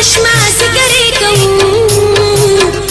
चश्मा सिगरे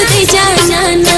हँसते जाना।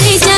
어디서